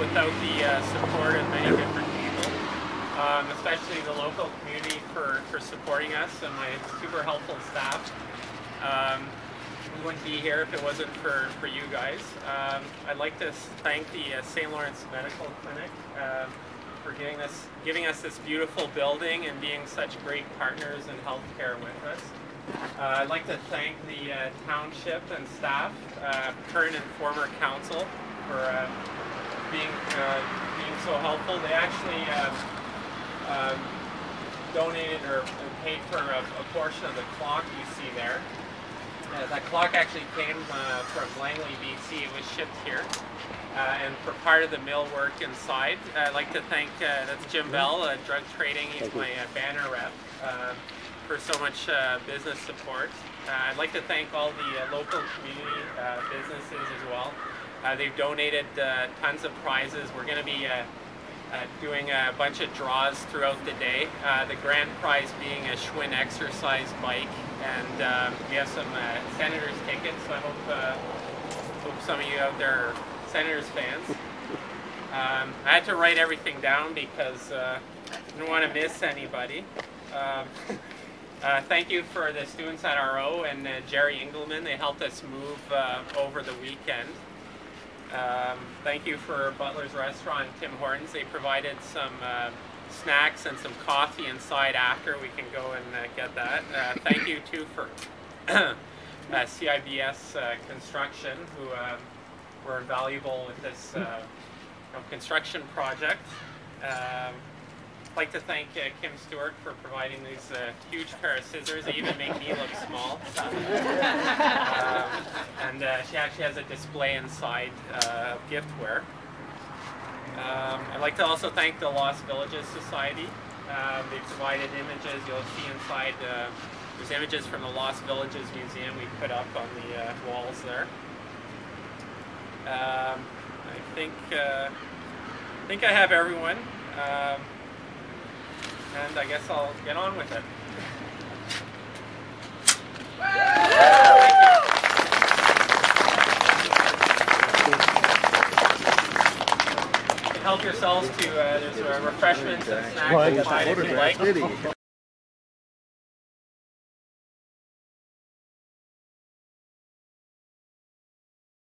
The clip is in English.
without the uh, support of many different people, um, especially the local community for, for supporting us and my super helpful staff. Um, we wouldn't be here if it wasn't for, for you guys. Um, I'd like to thank the uh, St. Lawrence Medical Clinic um, for giving us, giving us this beautiful building and being such great partners in healthcare with us. Uh, I'd like to thank the uh, township and staff, uh, current and former council, for uh, being uh, being so helpful. They actually um, um, donated or paid for a, a, portion of the clock you see there. Uh, that clock actually came from Langley, BC. It was shipped here. Uh, and for part of the mill work inside. Uh, I'd like to thank, uh, that's Jim Bell, Drug Trading, he's my banner rep for so much uh, business support. Uh, I'd like to thank all the uh, local community uh, businesses as well. Uh, they've donated uh, tons of prizes. We're going to be doing a bunch of draws throughout the day. the grand prize being a Schwinn exercise bike, and um, we have some Senators tickets. So I hope, hope some of you out there are Senators fans. Um, I had to write everything down because I didn't want to miss anybody. Um, Uh, thank you for the students at RO and uh, Jerry Engelman. They helped us move uh, over the weekend. Um, thank you for Butler's Restaurant Tim Hortons. They provided some uh, snacks and some coffee inside after. We can go and uh, get that. Uh, thank you too for CIBS Construction who were invaluable with this you know, construction project. Um, I'd like to thank uh, Kim Stewart for providing these uh, huge pair of scissors. They even make me look small. um, and uh, she actually has a display inside uh, of giftware. Um, I'd like to also thank the Lost Villages Society. Um, they provided images. You'll see inside, uh, there's images from the Lost Villages Museum we put up on the uh, walls there. Um, I think, I think I have everyone. Um, and I guess I'll get on with it. Help yourselves to, uh, there's uh, refreshments and snacks if you like.